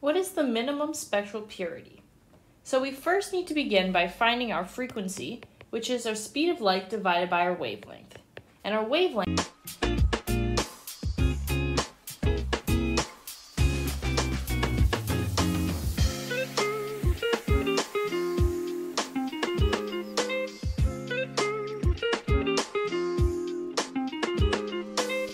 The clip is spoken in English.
What is the minimum spectral purity? So we first need to begin by finding our frequency, which is our speed of light divided by our wavelength. And our wavelength